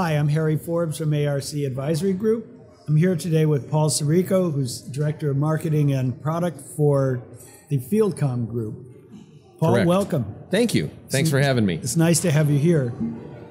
Hi, I'm Harry Forbes from ARC Advisory Group. I'm here today with Paul Sereiko, who's Director of Marketing and Product for the FieldComm Group. Paul, Correct. welcome. Thank you. Thanks for having me. It's nice to have you here,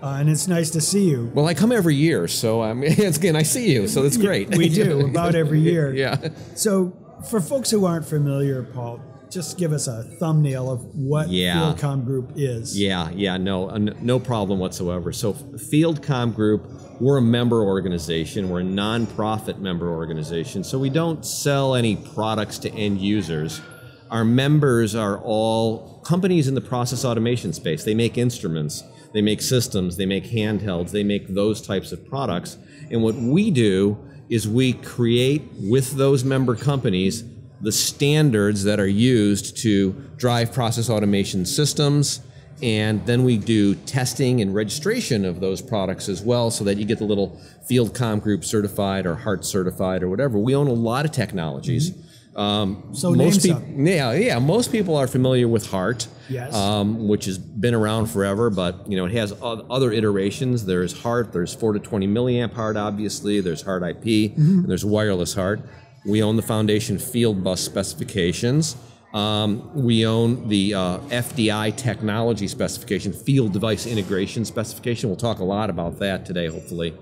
uh, and it's nice to see you. Well, I come every year, so um, it's again I see you, so that's great. We do, about every year. yeah. So, for folks who aren't familiar, Paul, just give us a thumbnail of what Yeah. FieldComm Group is. Yeah, yeah, no, uh, no problem whatsoever. So, FieldComm Group, we're a member organization. We're a nonprofit member organization. So, we don't sell any products to end users. Our members are all companies in the process automation space. They make instruments, they make systems, they make handhelds, they make those types of products. And what we do is we create with those member companies the standards that are used to drive process automation systems. And then we do testing and registration of those products as well so that you get the little FieldComm group certified or HART certified or whatever. We own a lot of technologies. Um, So most people, yeah, yeah, most people are familiar with HART, Yes. um, which has been around forever, but you know it has other iterations. There's HART, there's four to twenty milliamp HART, obviously. There's HART IP, and there's wireless HART. We own the Foundation Fieldbus specifications. Um, we own the uh, FDI technology specification, Field Device Integration specification. We'll talk a lot about that today, hopefully.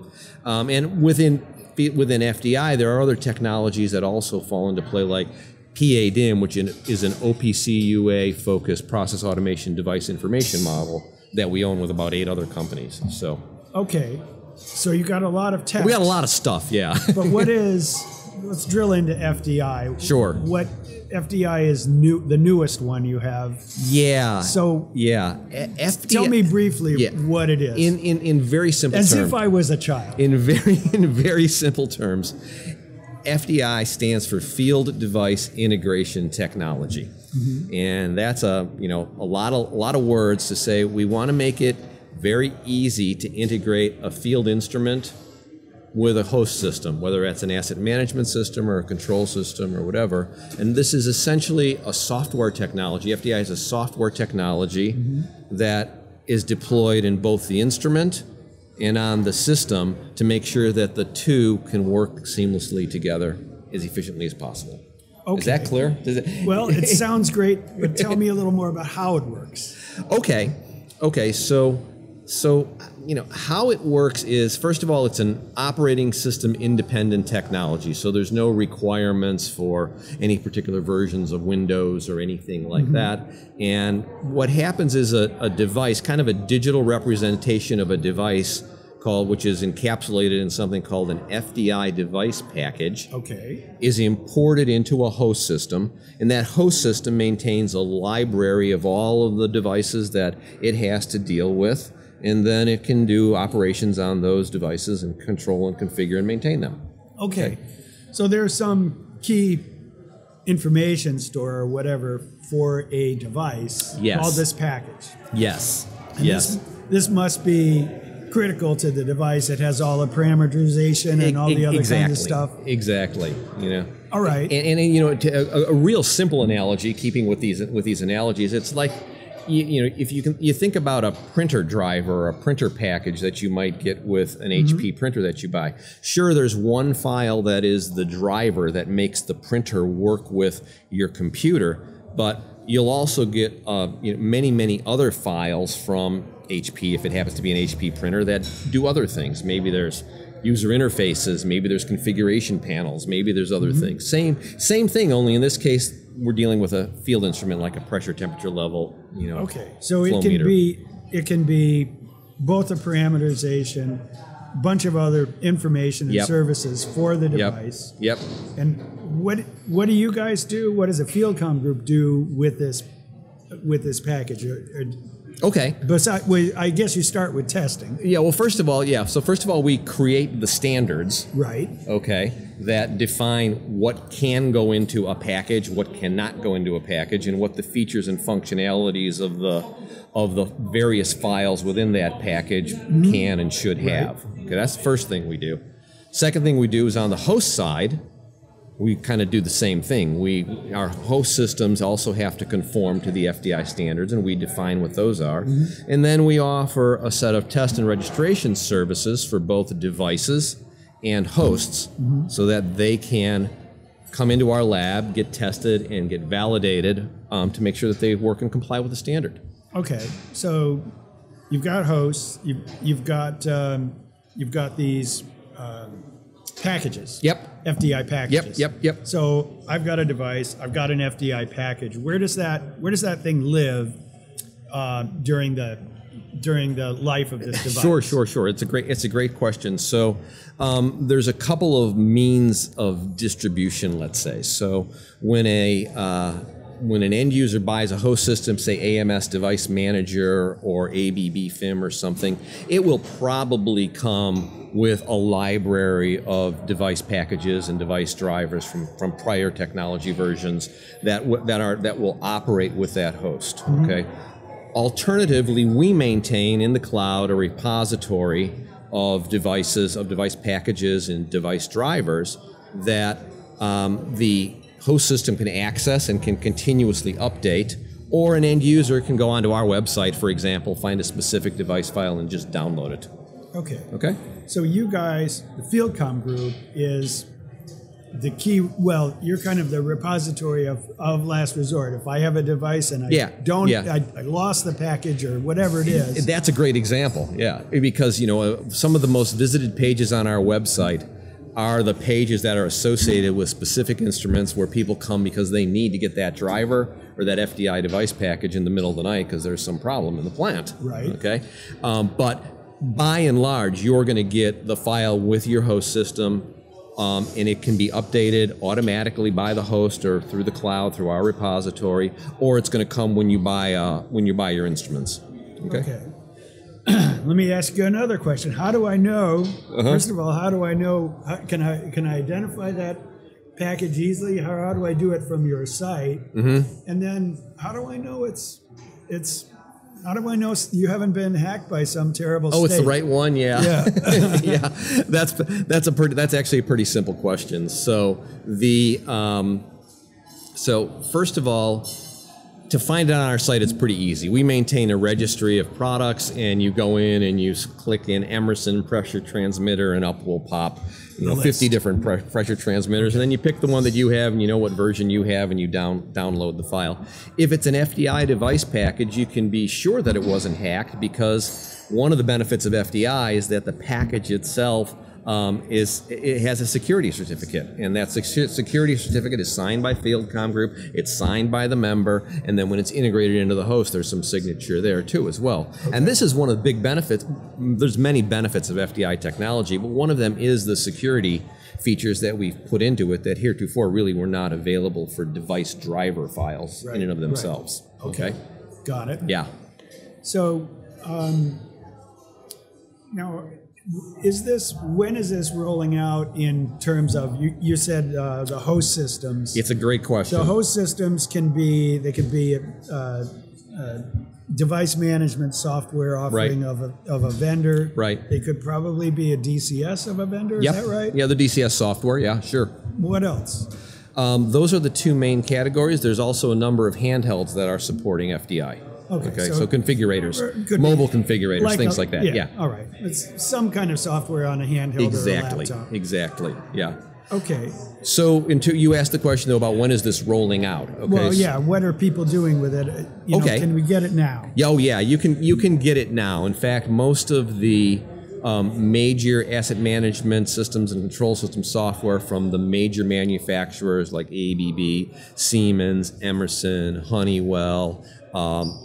Um, and within within FDI, there are other technologies that also fall into play, like PADIM, which is an OPC UA-focused process automation device information model that we own with about eight other companies. So Okay, so you got a lot of tech. we got a lot of stuff, yeah. But what is? Let's drill into FDI. Sure. What FDI is new? The newest one you have. yeah. So yeah, FDI, tell me briefly Yeah. what it is. in in in very simple terms. as terms. if I was a child. in very in very simple terms, FDI stands for Field Device Integration Technology, mm-hmm. and that's a you know a lot of a lot of words to say we want to make it very easy to integrate a field instrument with a host system, whether that's an asset management system or a control system or whatever. And this is essentially a software technology. FDI is a software technology that is deployed in both the instrument and on the system to make sure that the two can work seamlessly together as efficiently as possible. Is that clear? Does it, Well, it sounds great, but tell me a little more about how it works. Okay, okay. So, so you know how it works is first of all, it's an operating system independent technology. So there's no requirements for any particular versions of Windows or anything like mm-hmm. that. And what happens is a, a device, kind of a digital representation of a device called, which is encapsulated in something called an FDI device package Okay. is imported into a host system, and that host system maintains a library of all of the devices that it has to deal with, and then it can do operations on those devices and control and configure and maintain them. Okay. So there's some key information store or whatever for a device Yes. called this package. Yes. And This, this must be critical to the device. It has all the parameterization and all the other exactly. kinds of stuff. Exactly. You know. All right. And, and you know, a, a real simple analogy, keeping with these with these analogies, it's like you, you know, if you can you think about a printer driver or a printer package that you might get with an HP printer that you buy. Sure, there's one file that is the driver that makes the printer work with your computer, but you'll also get uh, you know, many many other files from HP if it happens to be an HP printer that do other things. Maybe there's user interfaces, maybe there's configuration panels, maybe there's other mm-hmm. things. Same same thing, only in this case we're dealing with a field instrument like a pressure temperature level, you know. Okay. So it can meter. be it can be both a parameterization, bunch of other information and Yep. services for the Yep. device. Yep. And what what do you guys do? What does a FieldComm group do with this with this package? Or, or Okay. Besides, well, I guess you start with testing, Yeah, well first of all, yeah. So first of all we create the standards right? okay, that define what can go into a package, what cannot go into a package, and what the features and functionalities of the of the various files within that package mm-hmm. can and should have. Okay, that's the first thing we do. Second thing we do is on the host side, we kind of do the same thing. We our host systems also have to conform to the FDI standards, and we define what those are. And then we offer a set of test and registration services for both devices and hosts, so that they can come into our lab, get tested, and get validated um, to make sure that they work and comply with the standard. Okay, so you've got hosts, you've, you've got um, you've got these um, packages. Yep. FDI packages. yep, yep. Yep. So I've got a device, I've got an FDI package. Where does that where does that thing live uh, during the during the life of this device? Sure, sure, sure. It's a great it's a great question. So um, there's a couple of means of distribution, let's say. So when a uh, when an end user buys a host system, say AMS Device Manager or ABB FIM or something, it will probably come with a library of device packages and device drivers from, from prior technology versions that w- that are that will operate with that host. Okay. Alternatively, we maintain in the cloud a repository of devices, of device packages and device drivers that um, the host system can access and can continuously update, or an end user can go onto our website, for example, find a specific device file and just download it. Okay. Okay? So you guys, the FieldComm group is the key. Well, you're kind of the repository of, of last resort. If I have a device and I Yeah, don't, yeah. I, I lost the package or whatever it is. That's a great example, yeah, because you know uh, some of the most visited pages on our website are the pages that are associated with specific instruments where people come because they need to get that driver or that FDI device package in the middle of the night because there's some problem in the plant. Right. Okay, um, but by and large, you're going to get the file with your host system. Um, and it can be updated automatically by the host or through the cloud through our repository, or it's going to come when you buy uh, when you buy your instruments. Okay. Let me ask you another question. How do I know? Uh-huh. First of all, how do I know? How, can I can I identify that package easily? How, how do I do it from your site? Mm-hmm. And then how do I know it's it's how do I know you haven't been hacked by some terrible? Oh, it's the state? right one. Yeah, Yeah. yeah. That's that's a pretty that's actually a pretty simple question. So the um, so first of all, to find it on our site, it's pretty easy. We maintain a registry of products, and you go in and you click in Emerson pressure transmitter, and up will pop you know 50 different pre- pressure transmitters, and then you pick the one that you have, and you know what version you have, and you down download the file. If it's an FDI device package, you can be sure that it wasn't hacked because one of the benefits of FDI is that the package itself um, is it has a security certificate, and that security certificate is signed by FieldComm Group. It's signed by the member, and then when it's integrated into the host, there's some signature there too as well. And this is one of the big benefits. There's many benefits of FDI technology, but one of them is the security features that we've put into it that heretofore really were not available for device driver files in and of Right, right. themselves. Okay. Got it. Yeah. So um, now, is this when is this rolling out in terms of you? You said uh, the host systems. It's a great question. The host systems can be they could be uh, uh, device management software offering Right. of a, of a vendor. Right. They could probably be a DCS of a vendor. Yep. Is that right? Yeah, the DCS software. Yeah, sure. What else? Um, those are the two main categories. There's also a number of handhelds that are supporting FDI. Okay, so, so- configurators, be mobile configurators, things a- like that. Yeah, All right. It's some kind of software on a handheld exactly, or a laptop. exactly. Yeah. Okay. So, until you asked the question though about when is this rolling out? Okay. Well, yeah. What are people doing with it? Uh, You know, Okay. can we get it now? Yeah, oh yeah, you can you can get it now. In fact, most of the um, major asset management systems and control system software from the major manufacturers like ABB, Siemens, Emerson, Honeywell. Um,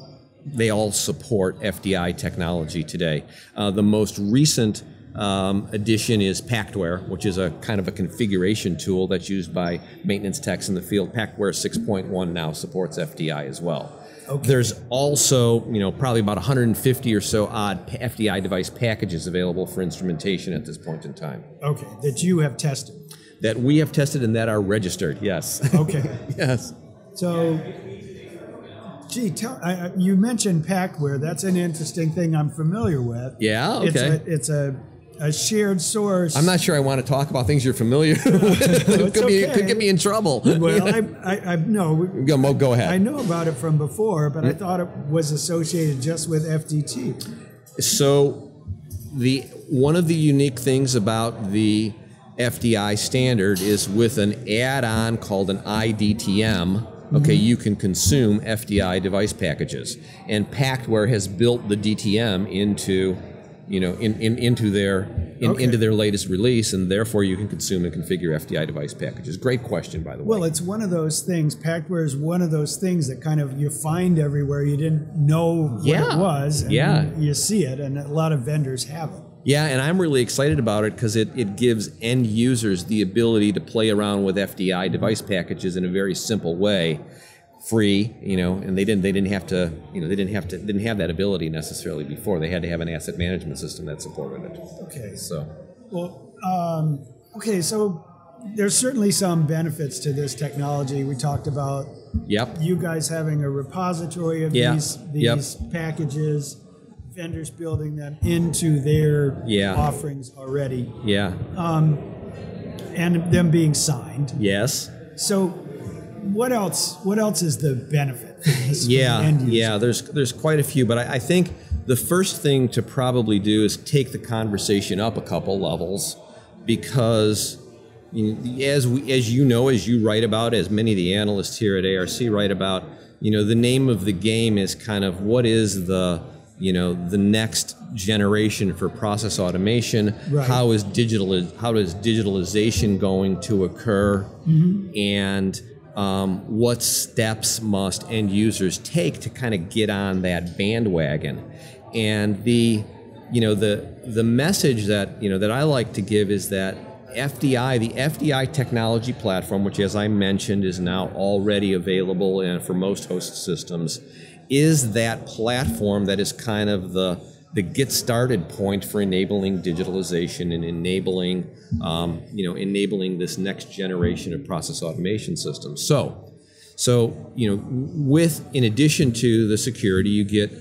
they all support FDI technology today. Uh, the most recent um, addition is Pactware, which is a kind of a configuration tool that's used by maintenance techs in the field. Pactware 6.1 now supports FDI as well. There's also, you know, probably about 150 or so odd FDI device packages available for instrumentation at this point in time Okay. That you have tested. that we have tested and that are registered. Yes. Okay. yes. So, gee, tell, I, you mentioned Pactware. That's an interesting thing I'm familiar with. Yeah. It's Okay. a, it's a a shared source. I'm not sure I want to talk about things you're familiar with. it could, be, okay. could get me in trouble. Well, I, I, I no. go, go ahead. I know about it from before, but I mm. thought it was associated just with FDT. So, the one of the unique things about the FDI standard is with an add-on called an IDTM. Okay, mm-hmm. you can consume FDI device packages, and Pactware has built the DTM into, you know, in, in into their in, Okay. into their latest release, and therefore you can consume and configure FDI device packages. Great question, by the way. Well, it's one of those things. Pactware is one of those things that kind of you find everywhere. You didn't know what Yeah. it was, and Yeah. you see it, and a lot of vendors have it. Yeah, and I'm really excited about it because it, it gives end users the ability to play around with FDI device packages in a very simple way, free, you know, and they didn't they didn't have to, you know, they didn't have to didn't have that ability necessarily before. They had to have an asset management system that supported it. Okay. So Well, um, okay, so there's certainly some benefits to this technology. We talked about Yep. you guys having a repository of Yeah. these Yep. these packages, vendors building them into their Yeah. offerings already, Yeah. Um, and them being signed. Yes. So, what else? What else is the benefit? the Yeah, yeah. There's there's quite a few, but I, I think the first thing to probably do is take the conversation up a couple levels, because as we as you know, as you write about, as many of the analysts here at ARC write about, you know, the name of the game is kind of what is the you know the next generation for process automation. Right. how is digital how is digitalization going to occur? And um, what steps must end users take to kind of get on that bandwagon? And the you know the the message that you know that I like to give is that FDI the FDI technology platform which as I mentioned is now already available and for most host systems is that platform that is kind of the the get started point for enabling digitalization and enabling um, you know enabling this next generation of process automation systems. So so you know with in addition to the security you get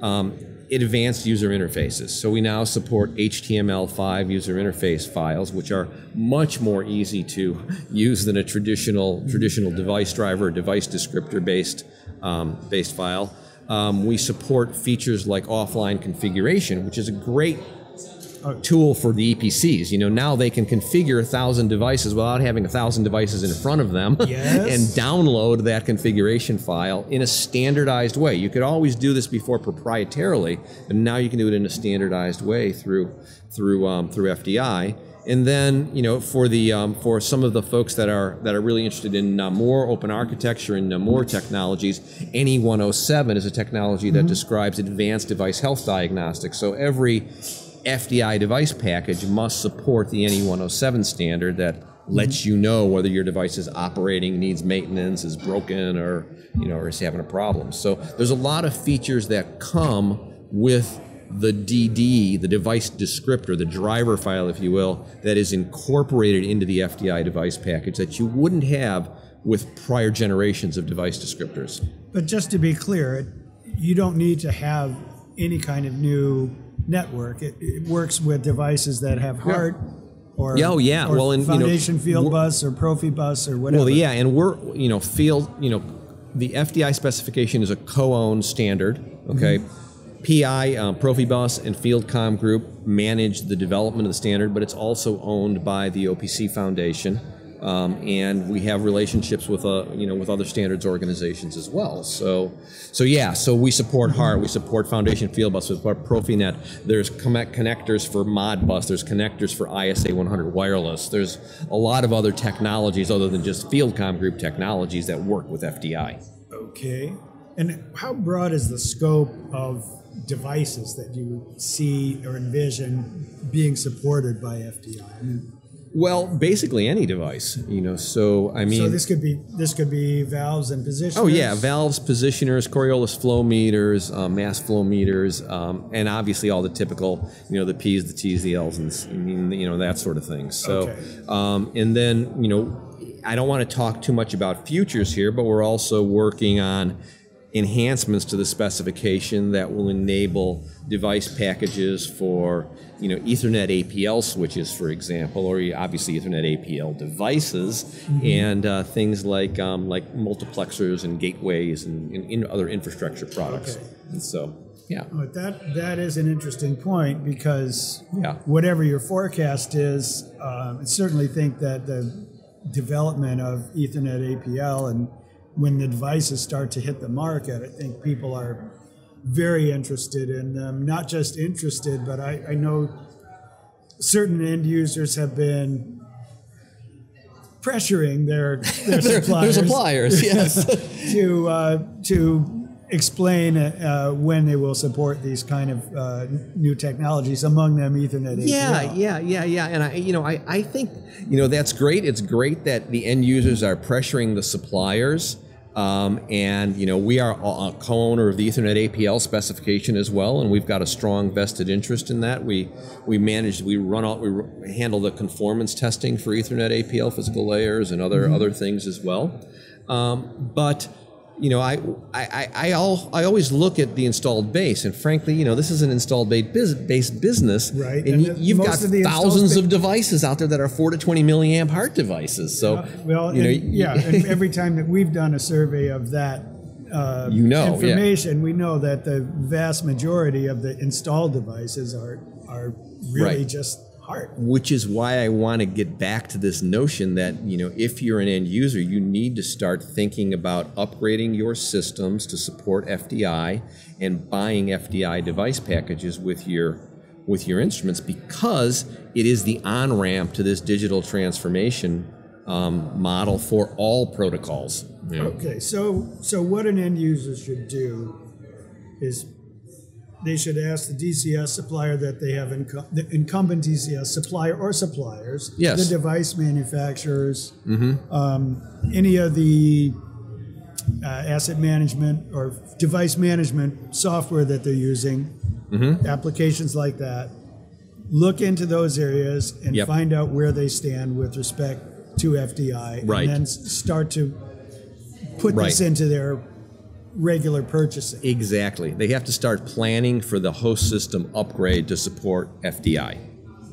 um, advanced user interfaces. So we now support html5 user interface files which are much more easy to use than a traditional traditional device driver device descriptor based um, based file. Um, we support features like offline configuration which is a great tool for the EPCs. You know, now they can configure a thousand devices without having a thousand devices in front of them Yes. and download that configuration file in a standardized way. You could always do this before proprietarily, but now you can do it in a standardized way through through um, through FDI. And then, you know, for the um, for some of the folks that are that are really interested in uh, more open architecture and uh, more technologies, NE 107 is a technology that describes advanced device health diagnostics. So every FDI device package must support the NE 107 standard that lets you know whether your device is operating, needs maintenance, is broken, or you know, or is having a problem. So there's a lot of features that come with the DD, the device descriptor, the driver file, if you will, that is incorporated into the FDI device package that you wouldn't have with prior generations of device descriptors. But just to be clear, you don't need to have any kind of new network. It, it works with devices that have HART or, oh, yeah. or Well, and, you know, Foundation Fieldbus or Profibus or whatever. Well, yeah, and we're you know field you know the FDI specification is a co-owned standard. Okay, PI, um, Profibus, and FieldComm Group manage the development of the standard, but it's also owned by the OPC Foundation, um, and we have relationships with uh, you know with other standards organizations as well. So, so yeah, so we support HART, we support Foundation Fieldbus, we support Profinet. There's connectors for Modbus, there's connectors for ISA 100 wireless. There's a lot of other technologies other than just FieldComm Group technologies that work with FDI. Okay. And how broad is the scope of devices that you see or envision being supported by FDI? I mean, Well, basically any device, you know. So I mean, so this could be this could be valves and positioners. Oh yeah, valves, positioners, Coriolis flow meters, um, mass flow meters, um, and obviously all the typical, you know, the P's, the T's, the L's, and s- I mean, you know that sort of thing. So, Okay. um, and then you know, I don't want to talk too much about futures here, but we're also working on enhancements to the specification that will enable device packages for you know Ethernet APL switches, for example, or obviously Ethernet APL devices, mm-hmm. and uh, things like um, like multiplexers and gateways and, and, and other infrastructure products. Okay. And so. Yeah. But that that is an interesting point because yeah. whatever your forecast is, uh, I certainly think that the development of Ethernet APL and when the devices start to hit the market, I think people are very interested in them. Not just interested, but I, I know certain end users have been pressuring their their suppliers, their suppliers yes, to uh, to explain uh, when they will support these kind of uh, new technologies, among them Ethernet. Yeah, APL. yeah, yeah, yeah. And I, you know, I, I think you know that's great. It's great that the end users are pressuring the suppliers um, and you know we are a co-owner of the Ethernet APL specification as well, and we've got a strong vested interest in that. We we manage, we run all, we handle the conformance testing for Ethernet APL physical layers and other mm-hmm. other things as well. Um, but you know, I, I, I, all, I always look at the installed base, and frankly, you know, this is an installed base based business, right? And, and you've got of thousands of devices out there that are four to twenty milliamp HART devices. So, uh, well, you know, yeah, and every time that we've done a survey of that, uh, you know, information, yeah. we know that the vast majority of the installed devices are are really right. just HART. Which is why I want to get back to this notion that, you know, if you're an end user, you need to start thinking about upgrading your systems to support FDI and buying FDI device packages with your with your instruments because it is the on-ramp to this digital transformation um, model for all protocols. Know? Okay, so so what an end user should do is they should ask the DCS supplier that they have the incumbent DCS supplier or suppliers, yes. the device manufacturers, mm-hmm. um, any of the uh, asset management or device management software that they're using, mm-hmm. applications like that. Look into those areas and yep. find out where they stand with respect to FDI, right. and then start to put right. this into their regular purchasing. Exactly. They have to start planning for the host system upgrade to support FDI.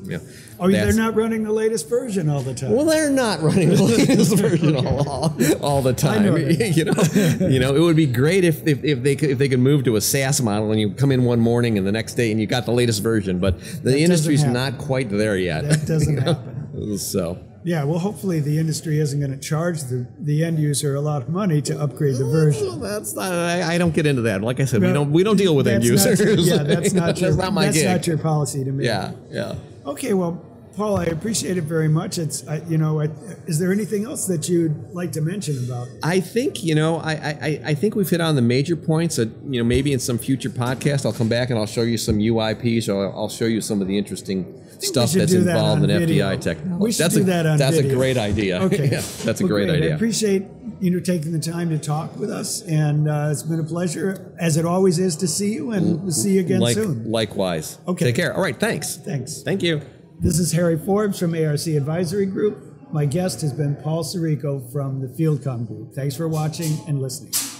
Yeah. Oh, they're not running the latest version all the time. Well, they're not running the latest version all, all, all, the time. Know you know, you know, it would be great if, if, if, they could, if they could move to a SaaS model and you come in one morning and the next day and you got the latest version, but the that industry's not quite there yet. That doesn't you know? happen. So. Yeah, well, hopefully the industry isn't going to charge the, the end user a lot of money to upgrade the version. Well, that's not. I, I, don't get into that. Like I said, we don't we don't deal with end users. Not, yeah, that's not your, that's not my that's gig. not your policy to me. Yeah, yeah. Okay, well, Paul, I appreciate it very much. It's I, you know, I, is there anything else that you'd like to mention about? I think you know, I, I I think we've hit on the major points. That you know, maybe in some future podcast, I'll come back and I'll show you some UIPs, or I'll show you some of the interesting stuff that's involved that in video. FDI technology. We should that's do a, that on That's video. a great idea. Okay, yeah, that's a well, great, great, idea. I appreciate you know taking the time to talk with us, and uh, it's been a pleasure, as it always is, to see you, and we'll see you again like, soon. Likewise. Okay. Take care. All right. Thanks. Thanks. Thank you. This is Harry Forbes from ARC Advisory Group. My guest has been Paul Sereiko from the FieldComm Group. Thanks for watching and listening.